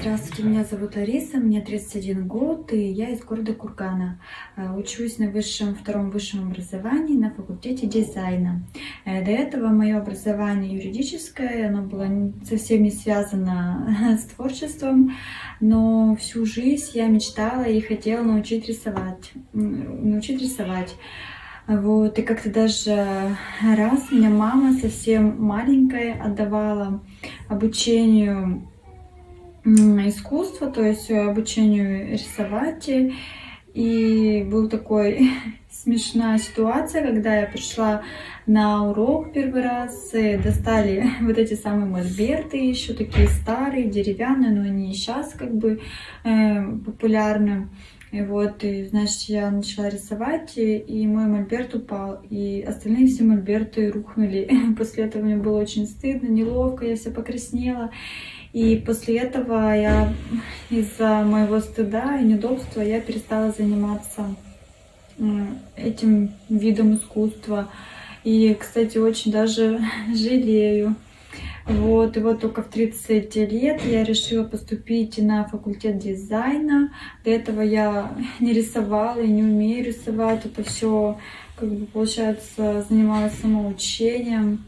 Здравствуйте, меня зовут Лариса, мне 31 год, и я из города Кургана. Э, учусь на высшем, втором высшем образовании на факультете дизайна. Э, до этого мое образование юридическое, оно было совсем не связано с творчеством, но всю жизнь я мечтала и хотела научить рисовать. Научить рисовать. Вот, и как-то даже раз меня мама совсем маленькая отдавала обучению искусства, то есть обучению рисовать. И был такой смешная ситуация, когда я пришла на урок первый раз, достали вот эти самые мольберты, еще такие старые, деревянные, но они сейчас как бы э, популярны. И вот, и, значит, я начала рисовать, и, мой мольберт упал, и остальные все мольберты рухнули. После этого мне было очень стыдно, неловко, я вся покраснела. И после этого я из-за моего стыда и неудобства я перестала заниматься этим видом искусства. И, кстати, очень даже жалею. Вот, и вот только в 30 лет я решила поступить на факультет дизайна. До этого я не рисовала и не умею рисовать. Это все, как бы, получается, занималась самоучением.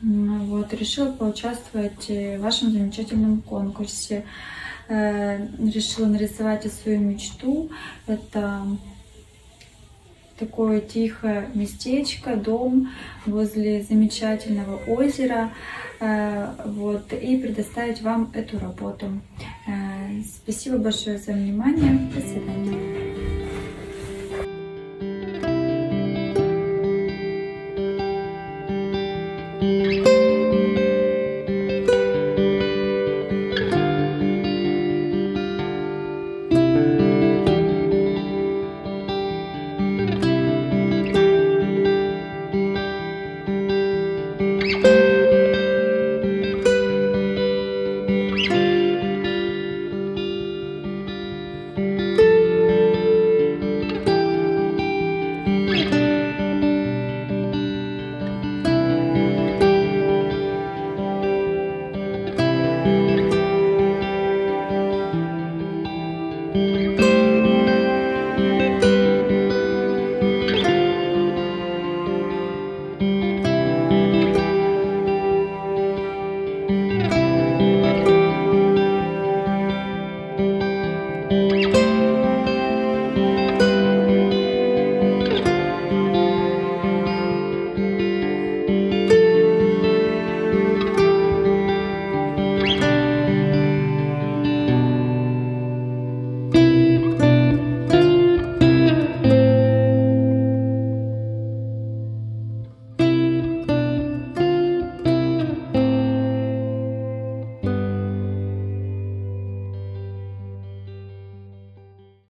Вот, решила поучаствовать в вашем замечательном конкурсе. Э, решила нарисовать свою мечту. Это такое тихое местечко, дом возле замечательного озера. Э, вот, и предоставить вам эту работу. Э, спасибо большое за внимание. До свидания. Música